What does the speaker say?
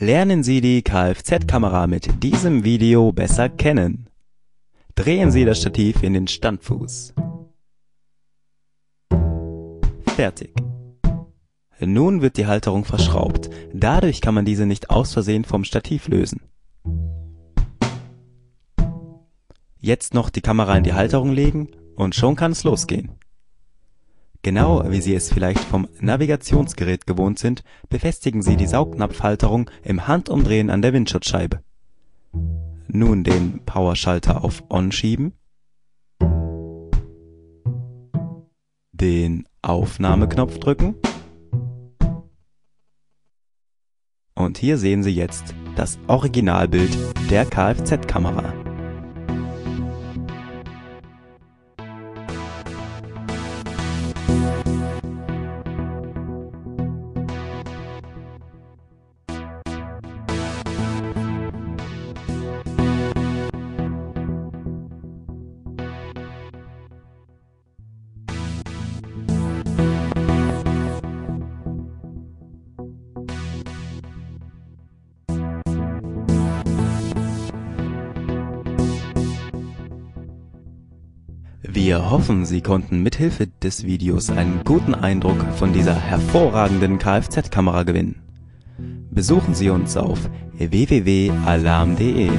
Lernen Sie die Kfz-Kamera mit diesem Video besser kennen. Drehen Sie das Stativ in den Standfuß. Fertig. Nun wird die Halterung verschraubt. Dadurch kann man diese nicht aus Versehen vom Stativ lösen. Jetzt noch die Kamera in die Halterung legen und schon kann es losgehen. Genau wie Sie es vielleicht vom Navigationsgerät gewohnt sind, befestigen Sie die Saugnapfhalterung im Handumdrehen an der Windschutzscheibe. Nun den Powerschalter auf On schieben, den Aufnahmeknopf drücken und hier sehen Sie jetzt das Originalbild der Kfz-Kamera. Wir hoffen, Sie konnten mithilfe des Videos einen guten Eindruck von dieser hervorragenden Kfz-Kamera gewinnen. Besuchen Sie uns auf www.alarm.de.